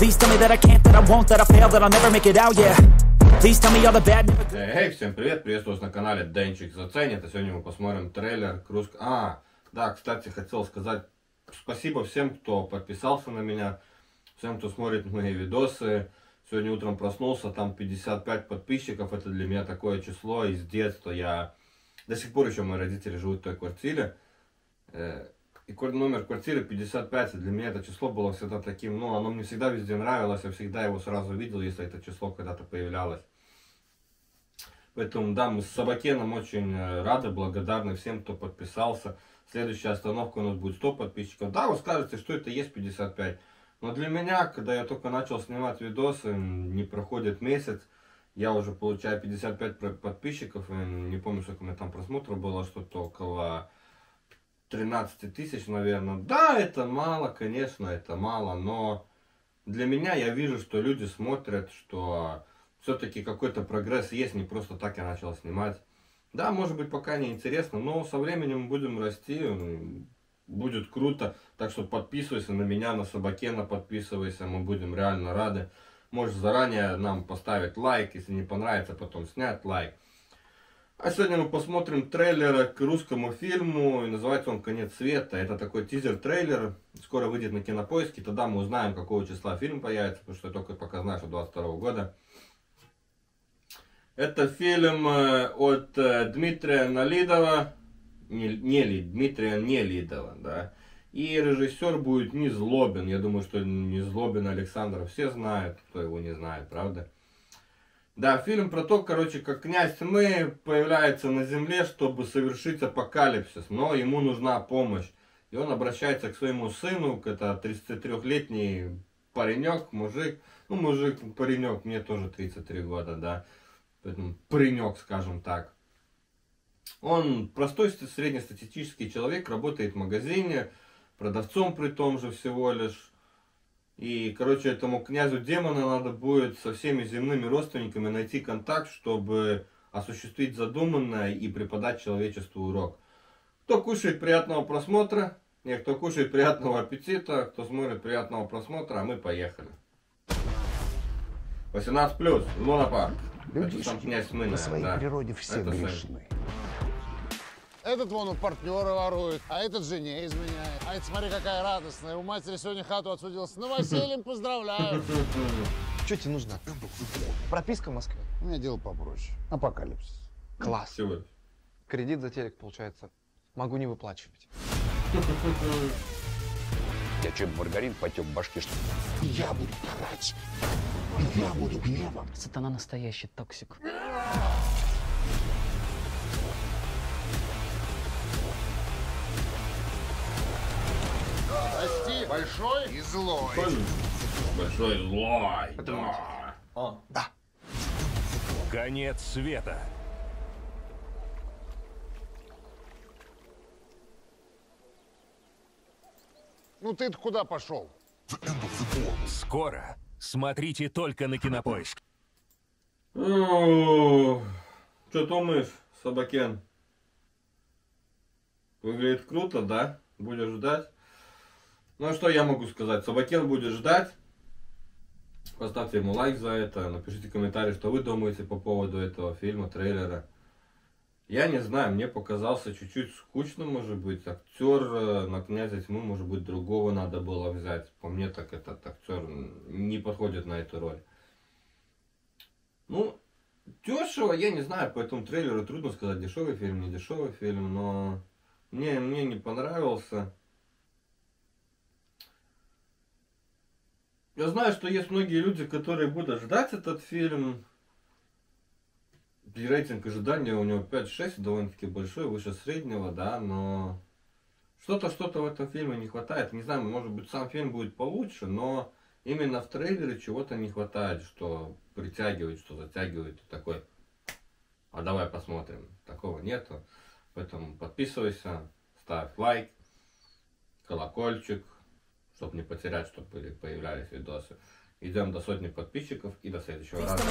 Please tell me that I can't, that I won't, that I fail, that I'll never make it out, yeah. Please tell me all the bad good. Эй, всем привет, приветствую вас на канале Денчик заценит, и сегодня мы посмотрим трейлер к руск... А, да, кстати, хотел сказать спасибо всем, кто подписался на меня, всем, кто смотрит мои видосы. Сегодня утром проснулся, там 55 подписчиков, это для меня такое число из детства. Я до сих пор еще мои родители живут в той квартире. Э, и номер квартиры 55, и для меня это число было всегда таким, ну, оно мне всегда везде нравилось, я всегда его сразу видел, если это число когда-то появлялось. Поэтому, да, мы с Собакеном очень э, рады, благодарны всем, кто подписался. Следующая остановка у нас будет 100 подписчиков. Да, вы скажете, что это есть 55. Но для меня, когда я только начал снимать видосы, не проходит месяц, я уже получаю 55 подписчиков, и не помню, сколько у меня там просмотров было, что-то около 13 тысяч, наверное. Да, это мало, конечно, это мало, но для меня я вижу, что люди смотрят, что все-таки какой-то прогресс есть, не просто так я начал снимать. Да, может быть, пока не интересно, но со временем будем расти, будет круто. Так что подписывайся на меня, на Собакена подписывайся, мы будем реально рады. Можешь заранее нам поставить лайк, если не понравится, потом снять лайк. А сегодня мы посмотрим трейлер к русскому фильму, и называется он «Конец света». Это такой тизер-трейлер, скоро выйдет на кинопоиске, тогда мы узнаем, какого числа фильм появится, потому что я только пока знаю, что 22 года. Это фильм э, от э, Дмитрия Налидова, не, не Дмитрия Нелидова, да. И режиссер будет не Злобин. Я думаю, что не Злобин Александр все знают, кто его не знает, правда? Да, фильм про то, короче, как князь тьмы появляется на земле, чтобы совершить апокалипсис, но ему нужна помощь. И он обращается к своему сыну, это 33-летний паренек, мужик, ну, мужик, паренек, мне тоже 33 года, да, поэтому паренек, скажем так. Он простой среднестатистический человек, работает в магазине, продавцом при том же всего лишь. И, короче, этому князю демона надо будет со всеми земными родственниками найти контакт, чтобы осуществить задуманное и преподать человечеству урок. Кто кушает приятного просмотра, не, кто кушает приятного аппетита, кто смотрит приятного просмотра, а мы поехали. 18 плюс, лунопарк. Люди по своей да. природе все Это грешны. Этот вон у партнера ворует, а этот жене изменяет. А это смотри, какая радостная. У матери сегодня хату отсудил. С новосельем поздравляю. Что тебе нужно? Прописка в Москве? У меня дело попроще. Апокалипсис. Класс. Всего. Кредит за телек, получается, могу не выплачивать. Я что, маргарин потек в башке, что Я буду карать. Я буду гневом. Сатана настоящий токсик. Большой и злой. Большой и злой. Да. О, да. Конец света. Ну ты-то куда пошел? Скоро. Смотрите только на кинопоиск. Что думаешь, Собакен? Выглядит круто, да? Будешь ждать? Ну а что я могу сказать? Собакен будет ждать. Поставьте ему лайк за это. Напишите комментарий, что вы думаете по поводу этого фильма, трейлера. Я не знаю, мне показался чуть-чуть скучно, может быть. Актер э, на князя тьмы, может быть, другого надо было взять. По мне так этот актер не подходит на эту роль. Ну, дешево, я не знаю, по этому трейлеру трудно сказать, дешевый фильм, не дешевый фильм, но мне, мне не понравился. Я знаю, что есть многие люди, которые будут ждать этот фильм. И рейтинг ожидания у него 5-6, довольно-таки большой, выше среднего, да, но что-то, что-то в этом фильме не хватает. Не знаю, может быть, сам фильм будет получше, но именно в трейлере чего-то не хватает, что притягивает, что затягивает. Такой, а давай посмотрим. Такого нету. Поэтому подписывайся, ставь лайк, колокольчик, чтобы не потерять, чтобы появлялись видосы. Идем до сотни подписчиков и до следующего раза.